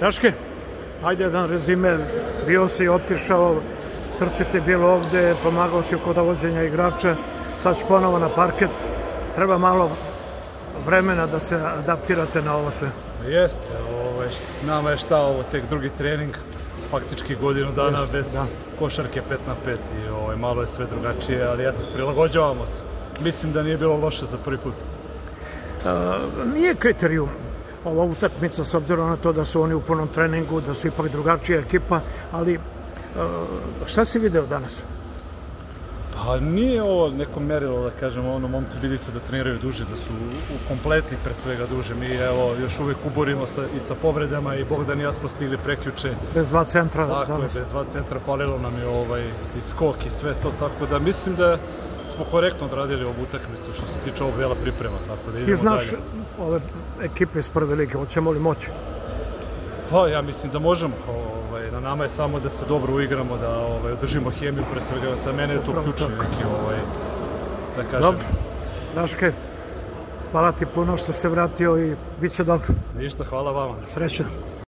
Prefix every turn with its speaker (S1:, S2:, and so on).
S1: Daške, ajde jedan rezime, bio si otišao, srce ti je bilo ovde, pomagao si oko dovođenja igrača, sad ću ponovo na parket, treba malo vremena da se adaptirate na ovo sve.
S2: Jeste, ovaj, nama je šta ovo, tek drugi trening, faktički godinu dana
S1: Jeste,
S2: bez
S1: da.
S2: košarke 5 na 5 i ovaj, malo je sve drugačije, ali eto, prilagođavamo se. Mislim da nije bilo loše za prvi put.
S1: nije kriterijum ova utakmica s obzirom na to da su oni u punom treningu, da su ipak drugačija ekipa, ali e, šta si video danas?
S2: Pa nije ovo neko merilo, da kažemo, ono, momci vidi se da treniraju duže, da su u- kompletni pre svega duže. Mi, evo, još uvek uborimo sa, i sa povredama i Bogdan i ja smo stigli prekjuče.
S1: Bez dva centra
S2: Tako je,
S1: danas.
S2: bez dva centra falilo nam je ovaj, i skok i sve to, tako da mislim da smo korektno odradili ovu utakmicu što se tiče ovog dela priprema, tako da idemo
S1: Ti znaš
S2: dalje.
S1: ove ekipe iz prve lige, hoćemo li moći?
S2: Pa ja mislim da možemo, ovaj, na nama je samo da se dobro uigramo, da ovaj, održimo hemiju, pre svega sa mene je to ključni
S1: tako.
S2: neki, ovaj, da kažem,
S1: Dobro, Daške, hvala ti puno što se vratio i bit će dobro.
S2: ništa, hvala vama.
S1: Srećan.